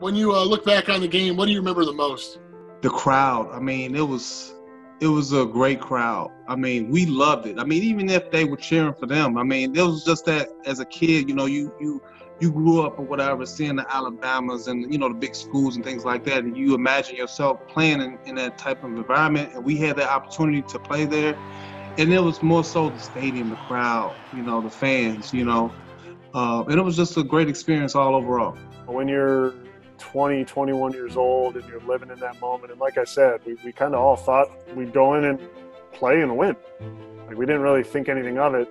When you uh, look back on the game, what do you remember the most? The crowd. I mean, it was it was a great crowd. I mean, we loved it. I mean, even if they were cheering for them, I mean, it was just that as a kid, you know, you you you grew up or whatever, seeing the Alabamas and you know the big schools and things like that, and you imagine yourself playing in, in that type of environment. And we had the opportunity to play there, and it was more so the stadium, the crowd, you know, the fans, you know, uh, and it was just a great experience all overall. When you're 20, 21 years old and you're living in that moment, and like I said, we, we kind of all thought we'd go in and play and win. Like we didn't really think anything of it.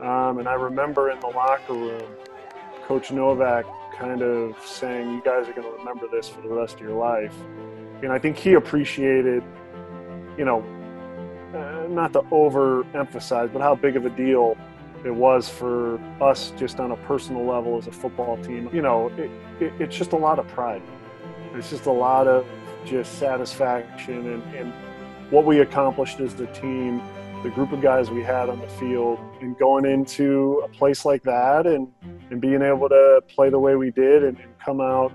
Um, and I remember in the locker room Coach Novak kind of saying, you guys are going to remember this for the rest of your life. And I think he appreciated, you know, uh, not to overemphasize, but how big of a deal it was for us just on a personal level as a football team. You know, it, it, it's just a lot of pride. It's just a lot of just satisfaction and, and what we accomplished as the team the group of guys we had on the field and going into a place like that and, and being able to play the way we did and, and come out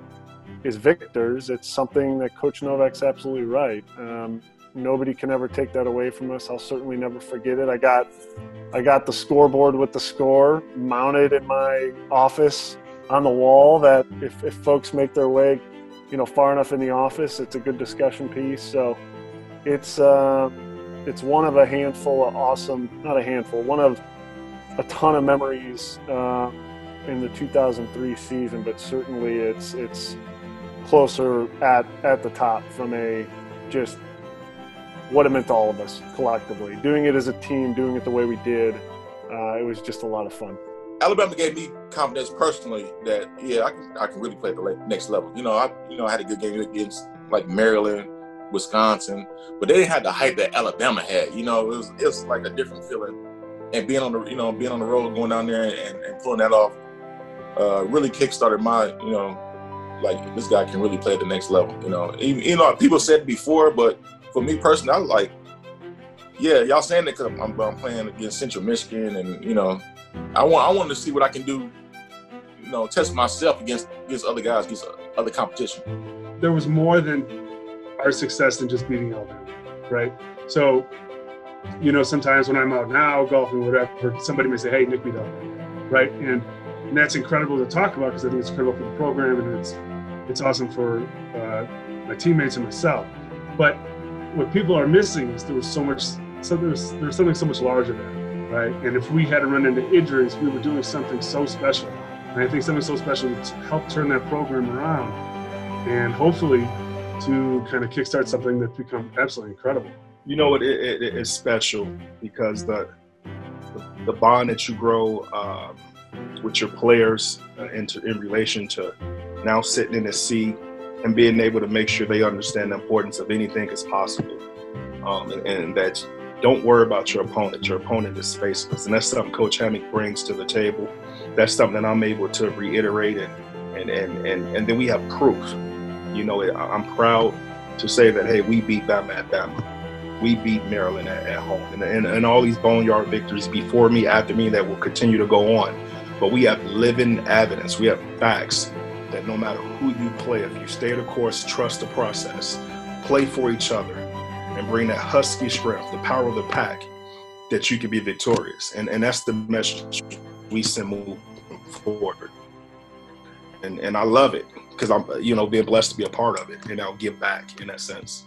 as victors, it's something that Coach Novak's absolutely right. Um, nobody can ever take that away from us. I'll certainly never forget it. I got I got the scoreboard with the score mounted in my office on the wall that if, if folks make their way, you know, far enough in the office, it's a good discussion piece. So it's uh, it's one of a handful of awesome, not a handful, one of a ton of memories uh, in the 2003 season, but certainly it's it's closer at at the top from a just what it meant to all of us collectively. Doing it as a team, doing it the way we did, uh, it was just a lot of fun. Alabama gave me confidence personally that yeah, I can I can really play at the next level. You know, I you know I had a good game against like Maryland, Wisconsin, but they didn't have the hype that Alabama had. You know, it was it was like a different feeling. And being on the you know being on the road, going down there and, and pulling that off, uh, really kickstarted my you know like this guy can really play at the next level. You know, even, you know people said before, but for me personally, I was like, yeah, y'all saying that because I'm, I'm, playing against Central Michigan, and you know, I want I wanted to see what I can do. You know, test myself against against other guys, against other competition. There was more than our success than just beating Alabama, right? So, you know, sometimes when I'm out now golfing, or whatever, somebody may say, "Hey, Nick beat Alabama," right? And, and that's incredible to talk about because I think it's incredible for the program and it's it's awesome for uh, my teammates and myself. But what people are missing is there was so much, so there's there's something so much larger there, right? And if we hadn't run into injuries, we were doing something so special. And I think something so special would help turn that program around, and hopefully to kind of kickstart something that's become absolutely incredible. You know, it, it, it is special because the, the bond that you grow um, with your players uh, into, in relation to now sitting in a seat and being able to make sure they understand the importance of anything as possible. Um, and, and, that don't worry about your opponent. Your opponent is faceless. And that's something Coach Hammock brings to the table. That's something that I'm able to reiterate and, and, and, and, and then we have proof you know, I'm proud to say that, hey, we beat them at Bama. We beat Maryland at, at home. And, and, and all these boneyard victories before me, after me, that will continue to go on. But we have living evidence. We have facts that no matter who you play, if you stay the course, trust the process, play for each other, and bring that husky strength, the power of the pack, that you can be victorious. And, and that's the message we send moving forward. And, and I love it because I'm, you know, being blessed to be a part of it and I'll give back in that sense.